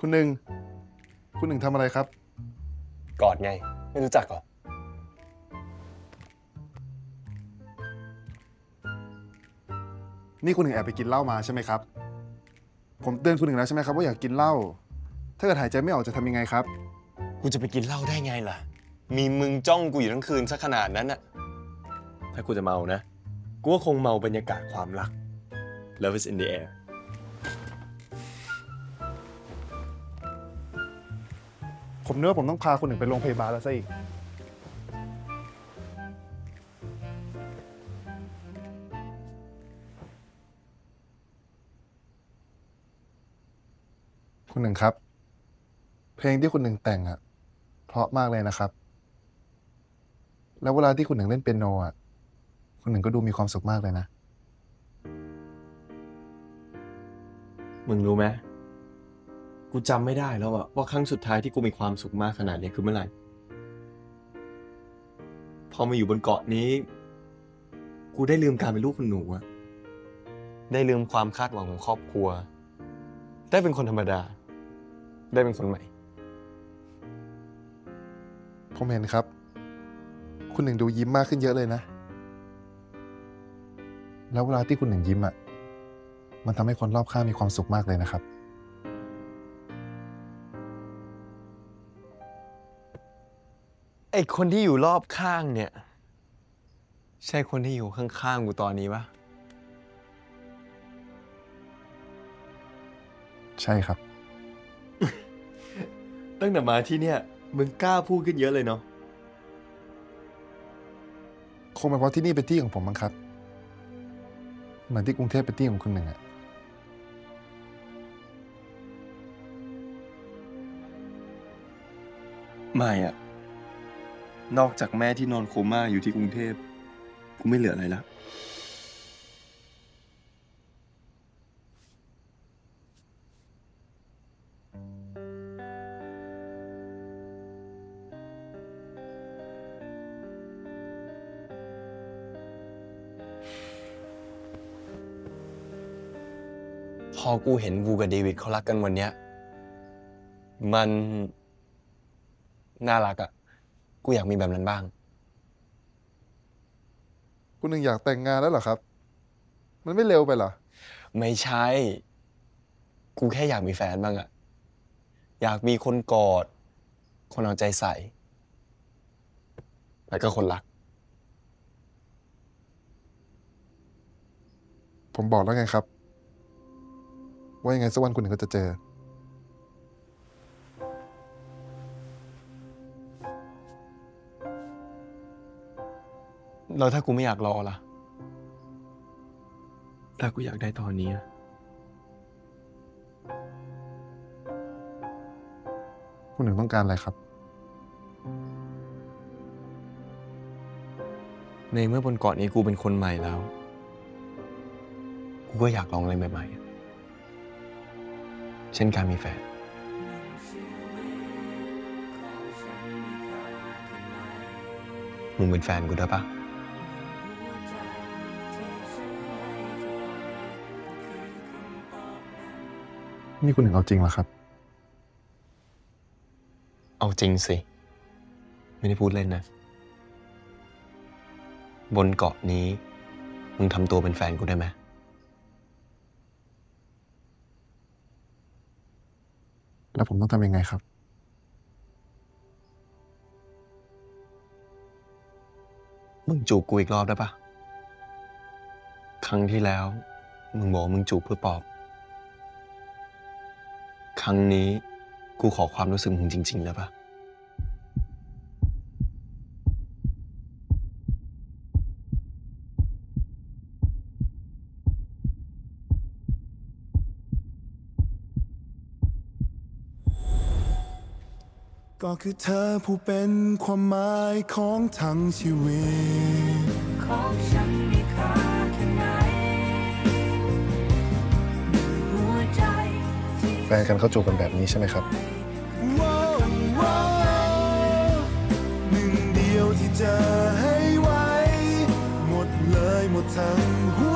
คุณหนึ่ง คุณหนึ่งทำอะไรครับ กอดไง ไม่รู้จักเหรอ นี่คุณหนึ่งแอบไปกินเหล้ามาใช่ไหมครับ ผมเตือนคุณหนึ่งแล้วใช่ไหมครับว่าอย่ากกินเหล้า ถ้าเกิดหายใจไม่ออกจะทำยังไงครับ กูจะไปกินเหล้าได้ไงล่ะ มีมึงจ้องกูอยู่ทั้งคืนซะขนาดนั้นน่ะ ถ้ากูจะเมานะ กูก็คงเมาบรรยากาศความรัก Love is in the air ผมเนื้อผมต้องพาคุณหนึ่งไปโรงพยาบาลแล้วซะอีก คุณหนึ่งครับ เพลงที่คุณหนึ่งแต่งอะเพราะมากเลยนะครับ แล้วเวลาที่คุณหนึ่งเล่นเปียโนอะคุณหนึ่งก็ดูมีความสุขมากเลยนะ มึงรู้ไหม กูจำไม่ได้แล้วอะว่าครั้งสุดท้ายที่กูมีความสุขมากขนาดนี้คือเมื่อไหร่ พอมาอยู่บนเกาะนี้ กูได้ลืมการเป็นลูกคุณหนูอะได้ลืมความคาดหวังของครอบครัว ได้เป็นคนธรรมดา ได้เป็นคนใหม่ ผมเห็นครับ คุณหนึ่งดูยิ้มมากขึ้นเยอะเลยนะ แล้วเวลาที่คุณหนึ่งยิ้มอะมันทำให้คนรอบข้างมีความสุขมากเลยนะครับ อคนที่อยู่รอบข้างเนี่ย ใช่คนที่อยู่ข้างๆกูตอนนี้ปะใช่ครับ ตั้งแต่มาที่เนี่ย มึงกล้าพูดขึ้นเยอะเลยเนาะคงเป็นเพราะที่นี่เป็นที่ของผมมั้งครับ เหมือนที่กรุงเทพเป็นที่ของคุณหนึ่งอะไม่อะ นอกจากแม่ที่นอนโคม่าอยู่ที่กรุงเทพ กูไม่เหลืออะไรแล้ว พอกูเห็นวูกับเดวิดเขารักกันวันเนี้ย มัน น่ารักอะ กูอยากมีแบบนั้นบ้าง คุณหนึ่งอยากแต่งงานแล้วเหรอครับ มันไม่เร็วไปเหรอ ไม่ใช่ กูแค่อยากมีแฟนบ้างอะอยากมีคนกอด คนเอาใจใส่ แล้วก็คนรัก ผมบอกแล้วไงครับ ว่ายังไงสักวันคุณหนึ่งก็จะเจอ แล้วถ้ากูไม่อยากรอล่ะ ถ้ากูอยากได้ตอนนี้อะคุณหนึ่งต้องการอะไรครับ ในเมื่อบนเกาะนี้กูเป็นคนใหม่แล้ว กูก็อยากลองอะไรใหม่ๆอะเช่นการมีแฟน มึงเป็นแฟนกูได้ปะ นี่คุณหนึ่งเอาจริงเหรอครับ เอาจริงสิ ไม่ได้พูดเล่นนะ บนเกาะนี้ มึงทำตัวเป็นแฟนกูได้ไหมแล้วผมต้องทำยังไงครับ มึงจูบกูอีกรอบได้ปะ ครั้งที่แล้ว มึงบอกว่ามึงจูบเพื่อปลอบ ครั้งนี้กูขอความรู้สึกมึงจริงๆได้ปะก็คือเธอผู้เป็นความหมายของทั้งชีวิตของฉัน แฟนกันเขาจูบกันแบบนี้ใช่ไหมครับ หนึ่งเดียวที่จะให้ไว้หมดเลยหมดทั้งหัว